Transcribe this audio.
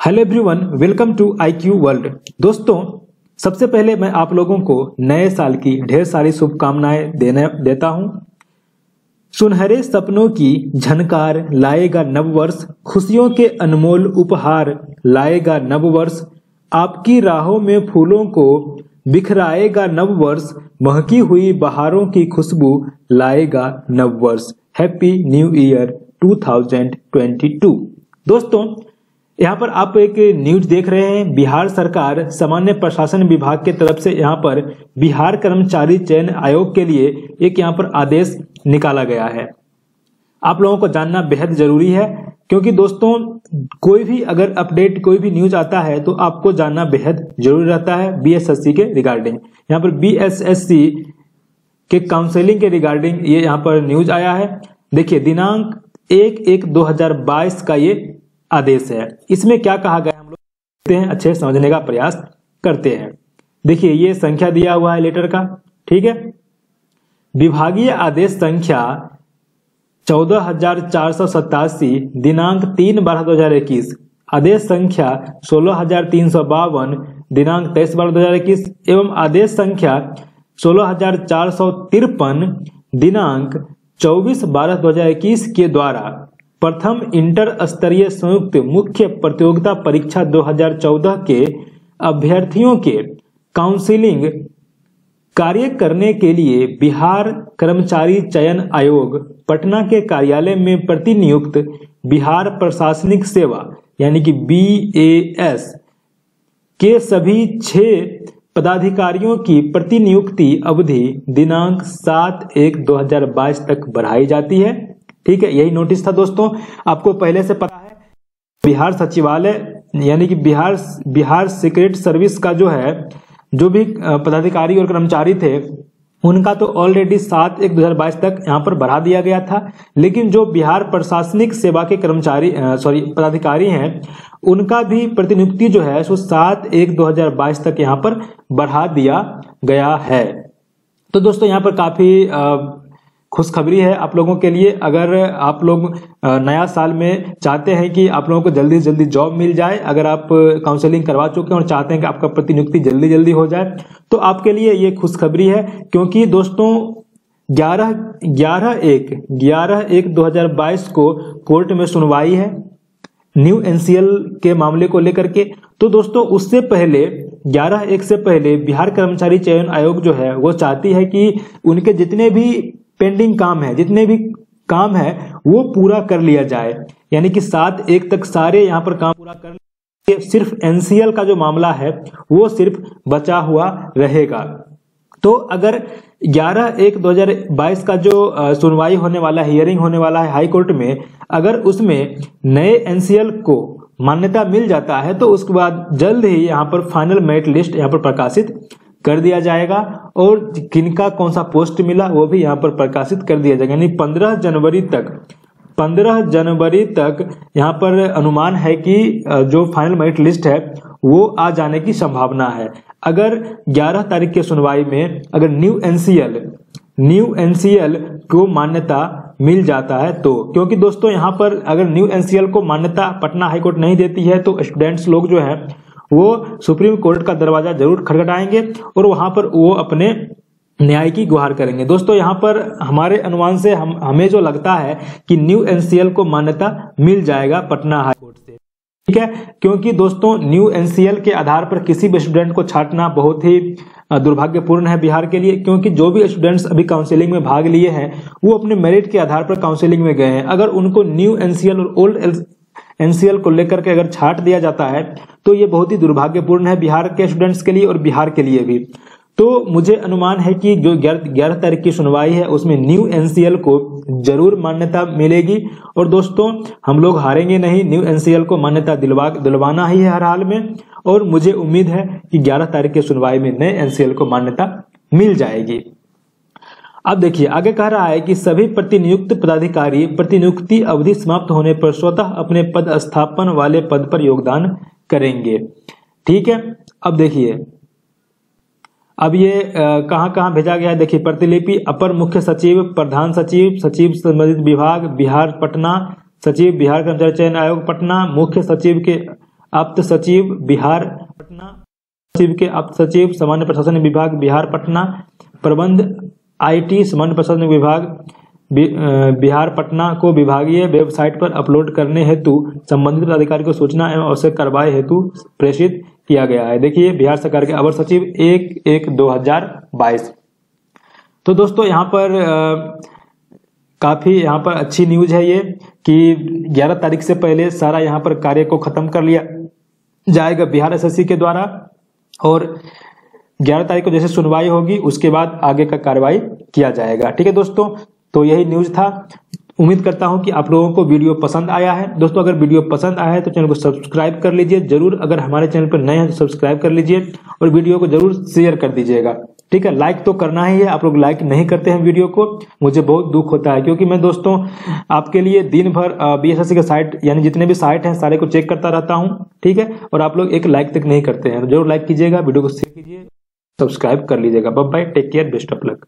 Hello everyone welcome to IQ world दोस्तों, सबसे पहले मैं आप लोगों को नए साल की ढेर सारी शुभकामनाएँ देने, देता हूँ। सुनहरे सपनों की झनकार लाएगा नव वर्ष, खुशियों के अनमोल उपहार लाएगा नव वर्ष, आपकी राहों में फूलों को बिखराएगा नव वर्ष, महकी हुई बहारों की खुशबू लाएगा नववर्ष हैप्पी न्यू ईयर 2022 दोस्तों यहाँ पर आप एक न्यूज़ देख रहे हैं। बिहार सरकार सामान्य प्रशासन विभाग के तरफ़ से यहाँ पर बिहार कर्मचारी चयन आयोग के लिए एक यहाँ पर आदेश निकाला गया है। आप लोगों को जानना बेहद ज़रूरी है, क्योंकि दोस्तों, कोई भी अगर अपडेट, कोई भी न्यूज़ आता है तो आपको जानना बेहद ज़रूरी रहता है बीएसएससी के रिगार्डिंग यहाँ पर बीएसएससी के काउंसिलिंग के रिगार्डिंग ये यहाँ पर न्यूज़ आया है। देखिए, दिनांक एक एक दो हज़ार बाईस का ये आदेश है। इसमें क्या कहा गया हम लोग अच्छे समझने का प्रयास करते हैं। देखिए, ये संख्या दिया हुआ है लेटर का, ठीक है? विभागीय आदेश संख्या चौदह हज़ार चार सौ सतासी दिनांक तीन बारह दो हज़ार इक्कीस। आदेश संख्या सोलह हज़ार तीन सौ बावन, दिनांक तेईस बारह दो हज़ार इक्कीस। एवं आदेश संख्या सोलह हज़ार चार सौ तिरपन, दिनांक चौबीस बारह दो हज़ार इक्कीस के द्वारा प्रथम इंटर स्तरीय संयुक्त मुख्य प्रतियोगिता परीक्षा 2014 के अभ्यर्थियों के काउंसिलिंग कार्य करने के लिए बिहार कर्मचारी चयन आयोग, पटना के कार्यालय में प्रतिनियुक्त बिहार प्रशासनिक सेवा, यानी कि बी के सभी छह पदाधिकारियों की प्रतिनियुक्ति अवधि दिनांक सात एक दो हज़ार बाईस तक बढ़ाई जाती है। ठीक है, यही नोटिस था दोस्तों। आपको पहले से पता है, बिहार सचिवालय, यानी कि बिहार बिहार सीक्रेट सर्विस का जो है, जो भी पदाधिकारी और कर्मचारी थे, उनका तो ऑलरेडी सात एक दो हज़ार बाईस तक यहाँ पर बढ़ा दिया गया था। लेकिन जो बिहार प्रशासनिक सेवा के कर्मचारी सॉरी पदाधिकारी हैं, उनका भी प्रतिनियुक्ति जो है, सो सात एक दो हज़ार बाईस तक यहाँ पर बढ़ा दिया गया है। तो दोस्तों, यहाँ पर काफ़ी खुशखबरी है आप लोगों के लिए। अगर आप लोग नया साल में चाहते हैं कि आप लोगों को जल्दी से जल्दी जॉब मिल जाए, अगर आप काउंसलिंग करवा चुके हैं और चाहते हैं कि आपका प्रतिनियुक्ति जल्दी जल्दी हो जाए तो आपके लिए ये खुशखबरी है। क्योंकि दोस्तों, ग्यारह ग्यारह एक ग्यारह एक दो हज़ार बाईस को कोर्ट में सुनवाई है, न्यू एनसीएल के मामले को लेकर के। तो दोस्तों, उससे पहले 11 एक से पहले बिहार कर्मचारी चयन आयोग जो है, वो चाहती है कि उनके जितने भी पेंडिंग काम है, जितने भी काम है, वो पूरा कर लिया जाए। यानी कि सात एक तक सारे यहाँ पर काम पूरा कर सिर्फ़ एनसीएल का जो मामला है, वो सिर्फ़ बचा हुआ रहेगा। तो अगर 11 एक 2022 का जो सुनवाई होने वाला है हियरिंग होने वाला है हाई कोर्ट में, अगर उसमें नए एनसीएल को मान्यता मिल जाता है तो उसके बाद जल्द ही यहाँ पर फाइनल मेरिट लिस्ट यहाँ पर प्रकाशित कर दिया जाएगा और किनका कौन सा पोस्ट मिला वो भी यहाँ पर प्रकाशित कर दिया जाएगा। यानी पंद्रह जनवरी तक, पंद्रह जनवरी तक यहाँ पर अनुमान है कि जो फाइनल मेरिट लिस्ट है, वो आ जाने की संभावना है। अगर 11 तारीख की सुनवाई में अगर न्यू एनसीएल न्यू एनसीएल को मान्यता मिल जाता है तो क्योंकि दोस्तों यहाँ पर अगर न्यू एनसीएल को मान्यता पटना हाईकोर्ट नहीं देती है तो स्टूडेंट्स लोग जो है वो सुप्रीम कोर्ट का दरवाज़ा ज़रूर खटखटाएँगे और वहाँ पर वो अपने न्याय की गुहार करेंगे। दोस्तों, यहाँ पर हमारे अनुमान से हम, हमें जो लगता है कि न्यू एनसीएल को मान्यता मिल जाएगा पटना हाई कोर्ट से। ठीक है? क्योंकि दोस्तों, न्यू एनसीएल के आधार पर किसी भी स्टूडेंट को छाटना बहुत ही दुर्भाग्यपूर्ण है बिहार के लिए, क्योंकि जो भी स्टूडेंट्स अभी काउंसिलिंग में भाग लिए हैं, वो अपने मेरिट के आधार पर काउंसिलिंग में गए हैं। अगर उनको न्यू एनसीएल और ओल्ड एनसीएल को लेकर के अगर छाट दिया जाता है तो ये बहुत ही दुर्भाग्यपूर्ण है बिहार के स्टूडेंट्स के लिए और बिहार के लिए भी। तो मुझे अनुमान है कि जो ग्यारह तारीख की सुनवाई है, उसमें न्यू एनसीएल को ज़रूर मान्यता मिलेगी। और दोस्तों, हम लोग हारेंगे नहीं न्यू एनसीएल को मान्यता दिलवा, दिलवाना ही है हर हाल में। और मुझे उम्मीद है कि 11 तारीख की सुनवाई में नए एनसीएल को मान्यता मिल जाएगी। अब देखिए, आगे कह रहा है कि सभी प्रतिनियुक्त पदाधिकारी प्रतिनियुक्ति अवधि समाप्त होने पर स्वतः अपने पद स्थापन वाले पद पर योगदान करेंगे। ठीक है? अब देखिए, अब ये कहाँ कहाँ भेजा गया है? देखिए, प्रतिलिपि अपर मुख्य सचिव, प्रधान सचिव सचिव संबंधित विभाग, बिहार, पटना, सचिव, बिहार कर्मचारी चयन आयोग, पटना, मुख्य सचिव के आप्त सचिव, बिहार, पटना, सचिव के आप्त सचिव, सामान्य प्रशासन विभाग, बिहार, पटना, प्रबंध आईटी सामान्य प्रशासन विभाग बिहार पटना को विभागीय वेबसाइट पर अपलोड करने हेतु संबंधित अधिकारी को सूचना एवं आवश्यक कार्रवाई हेतु प्रेषित किया गया है। देखिए बिहार सरकार के अवर सचिव एक एक दो हज़ार बाईस। तो दोस्तों यहाँ पर आ, काफ़ी यहाँ पर अच्छी न्यूज़ है ये कि 11 तारीख से पहले सारा यहाँ पर कार्य को खत्म कर लिया जाएगा बिहार एसएससी के द्वारा और 11 तारीख को जैसे सुनवाई होगी, उसके बाद आगे का कार्रवाई किया जाएगा। ठीक है दोस्तों? तो यही न्यूज़ था। उम्मीद करता हूँ कि आप लोगों को वीडियो पसंद आया है। दोस्तों, अगर वीडियो पसंद आया है तो चैनल को सब्सक्राइब कर लीजिए। ज़रूर अगर हमारे चैनल पर नए हैं तो सब्सक्राइब कर लीजिए और वीडियो को ज़रूर शेयर कर दीजिएगा। ठीक है? लाइक तो करना ही है। आप लोग लाइक नहीं करते हैं वीडियो को, मुझे बहुत दुख होता है। क्योंकि मैं दोस्तों, आपके लिए दिन भर बी एस के साइट, यानी जितने भी साइट हैं, सारे को चेक करता रहता हूँ। ठीक है? और आप लोग एक लाइक तक नहीं करते हैं। ज़रूर लाइक कीजिएगा, वीडियो को शेयर कीजिए। सब्सक्राइब कर लीजिएगा। बब bye take care best of luck